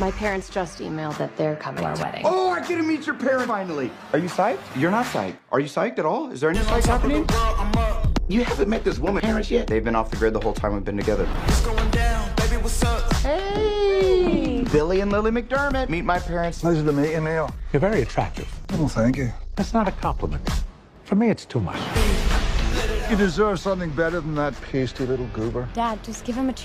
My parents just emailed that they're coming to our wedding. Oh, I get to meet your parents finally. Are you psyched? You're not psyched. Are you psyched at all? Is there any psych happening? You haven't met this woman parents yet. They've been off the grid the whole time we've been together. Hey, Billy and Lilly McDermott. Meet my parents. Pleasure to meet you, Neil. You're very attractive. Well, thank you. That's not a compliment. For me, it's too much. You deserve something better than that pasty little goober. Dad, just give him a chance.